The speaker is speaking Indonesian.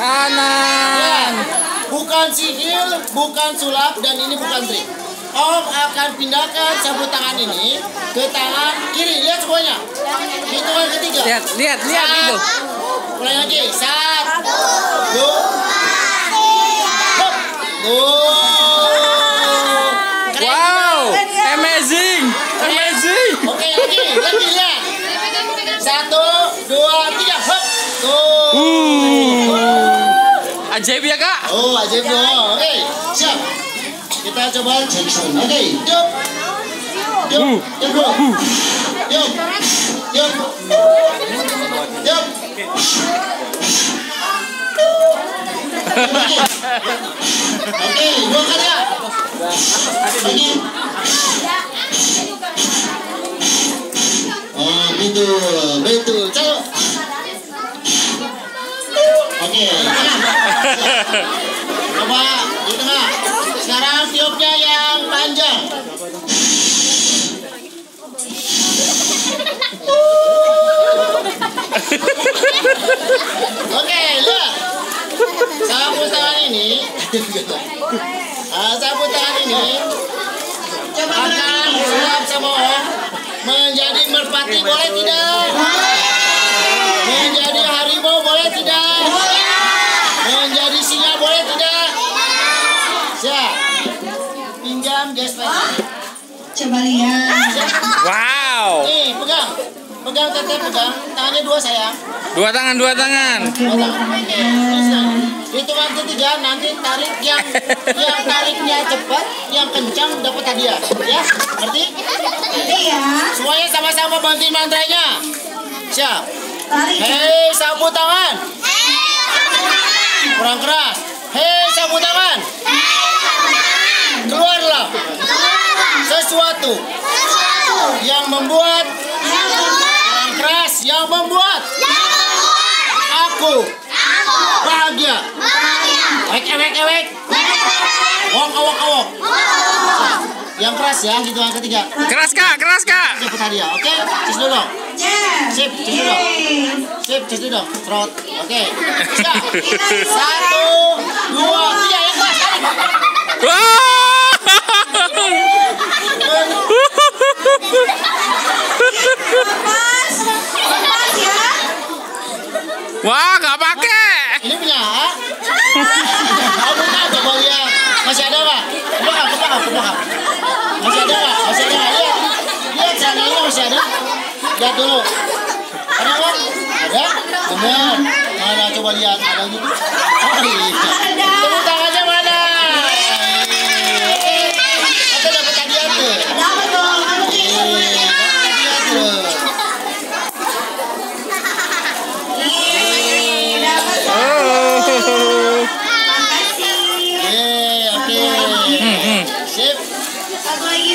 Kanan. Bukan sihir, bukan sulap, dan ini bukan trik. Om akan pindahkan sapu tangan ini ke tangan kiri. Lihat semuanya. Hitungan ketiga. Lihat, lihat, lihat itu. Mulai lagi. Satu, dua. Keren Wow, amazing, amazing. Oke, lagi, lagi lihat. Satu, dua, tiga, hop. Tuh. Ajaib ya kak. Oh, ajaib dong. Oke, siap. Kita coba Jackson. Oke, yuk. Yuk, yuk dulu. Yuk. Yuk. Yuk. Oke, dua kali ya. Lagi. Oh, betul, betul. Calo. Oke, coba di tengah. Sekarang tiupnya yang panjang. Oke, lihat. Sapu tangan ini. Ah, sapu tangan ini akan sulap sama Coba lihat. Wow, Nih, pegang. Pegang teteh pegang. Tangannya dua sayang. dua tangan, dua tangan. Dua tangan. Oke. Terus nah, hitungan ketiga nanti tarik yang yang tariknya cepat, yang kencang dapat hadiah. Ya, ngerti? Iya. Semuanya sama-sama bantuin mantranya. Siap. Tarik. Hei sapu tangan. Kurang keras. Hei sapu tangan. Keluarlah sesuatu yang membuat kurang keras yang membuat aku bahagia. Ewek ewek ewek. Wong awok awok. Yang keras ya hitungan ketiga. Keras kak, keras kak. Dapat hadiah. Oke, cus dulu dong. Sip, cus dulu. Sip, cus dulu dong. Trot. Oke. Siap. Satu, dua, tiga. Yang keras. tarik. Wow. Lepas. Lepas ya. Wah, nggak pakai. Ini punya A. Oh, bukan. Coba lihat. Masih ada nggak? Belakang, ke belakang. Masih ada nggak? Masih ada nggak? Lihat. Lihat celananya masih ada. Lihat dulu. Ada nggak? Ada? Benar. Mana coba lihat. Ada gitu? Oh iya. Tepuk tangan I'll